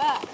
that.